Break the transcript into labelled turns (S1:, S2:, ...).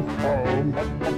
S1: Yeah.